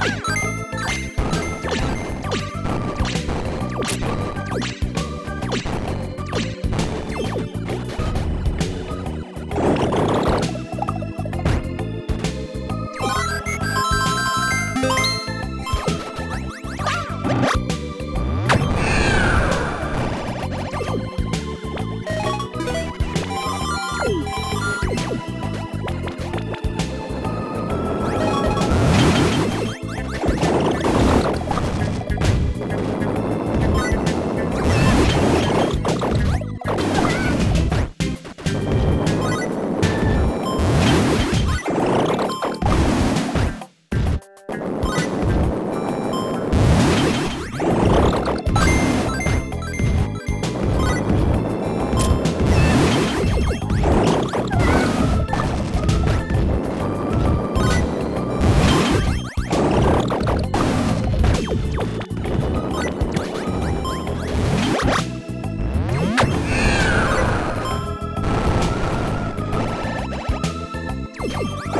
Ha Oh!